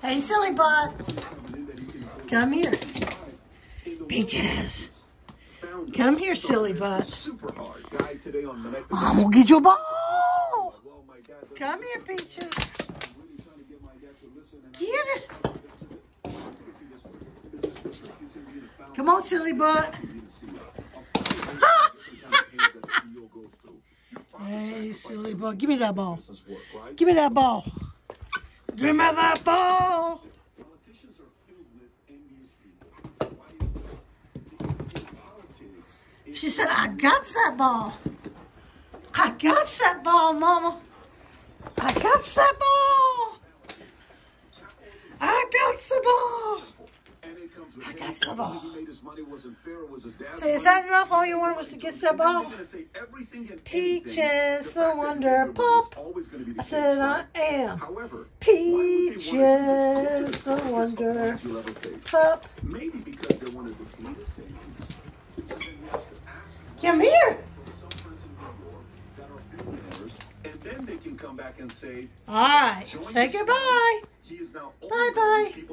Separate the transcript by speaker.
Speaker 1: Hey, silly butt. Come here. Peaches. Come here, silly butt. I'm gonna get you a ball. Come here, Peaches.
Speaker 2: To get to
Speaker 1: it.
Speaker 2: To.
Speaker 1: Come on, silly butt. Hey, silly boy. Give me that ball.
Speaker 2: business work, right?
Speaker 1: Give me that ball. Give me that ball.
Speaker 2: Politicians are filled with envious people. Why is that? Because in politics, it's
Speaker 1: She said, I got that ball. I got that ball, mama. I got that ball. I got the ball.
Speaker 2: and it comes with
Speaker 1: I got
Speaker 2: any
Speaker 1: some
Speaker 2: company
Speaker 1: ball.
Speaker 2: He made his money wasn't fair. It was his dad's
Speaker 1: Say, is that enough? All you wanted was to get that
Speaker 2: And then
Speaker 1: ball?
Speaker 2: you're gonna say everything and
Speaker 1: Peaches, the Wonder
Speaker 2: you make your money is
Speaker 1: Pup.
Speaker 2: always gonna be the
Speaker 1: I said, I am.
Speaker 2: However, why would they want
Speaker 1: Peaches,
Speaker 2: to
Speaker 1: the Wonder
Speaker 2: opponents you'll ever face?
Speaker 1: Pup.
Speaker 2: Maybe because they're one of the greatest savings. So then you have to ask
Speaker 1: Come here.
Speaker 2: some friends in New York that are billionaires, and then they can come back and say,
Speaker 1: All right. Say goodbye.
Speaker 2: He is now
Speaker 1: Bye-bye.
Speaker 2: people